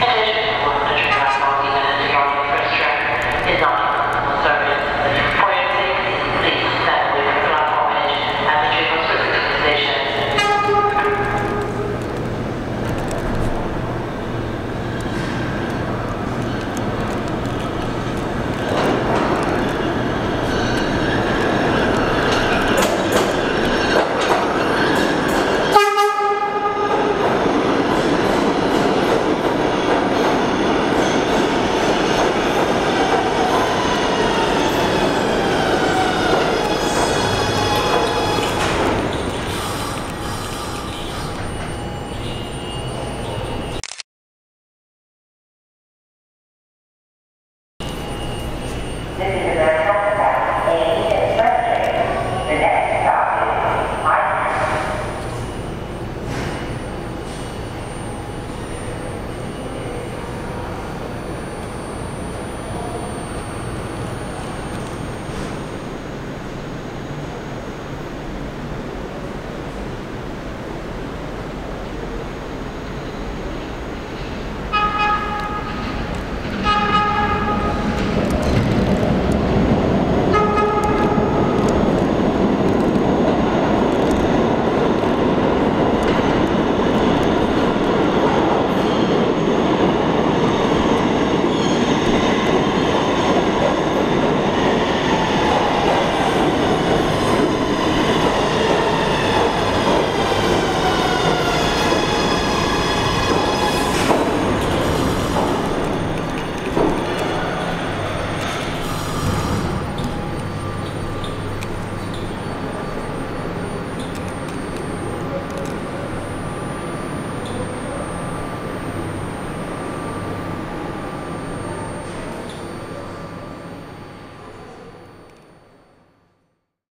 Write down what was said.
Thank you. Hey, hey, hey.